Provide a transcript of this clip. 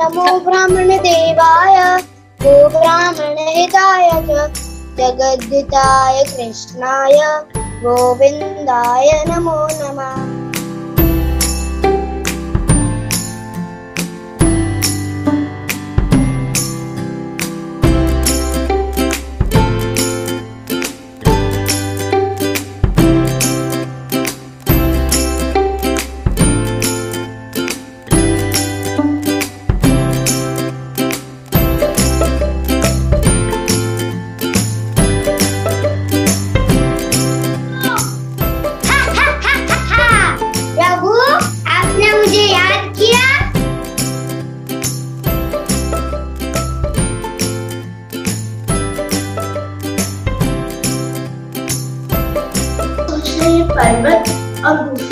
नमो ब्राह्मण देवाय गो ब्राह्मणहिताय च। जगद्धिताय कृष्णाय गोविन्दाय नमो नमः। कश्मीर पर्वत और